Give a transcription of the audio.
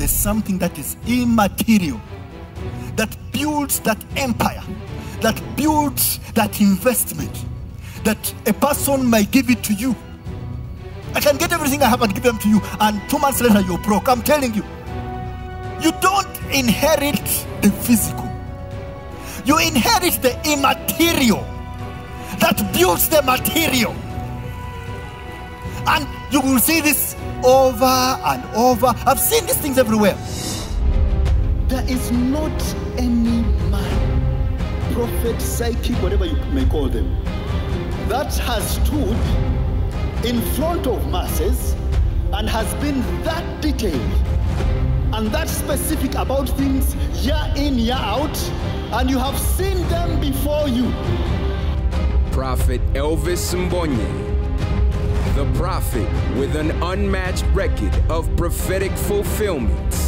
there's something that is immaterial that builds that empire, that builds that investment, that a person may give it to you. I can get everything I have and give them to you, and two months later you're broke. I'm telling you. You don't inherit the physical, you inherit the immaterial that builds the material. And you will see this over and over. I've seen these things everywhere. There is not any man, prophet, psychic, whatever you may call them, that has stood in front of masses and has been that detailed and that specific about things year in, year out, and you have seen them before you. Prophet Elvis Mbonye, the prophet with an unmatched record of prophetic fulfillment.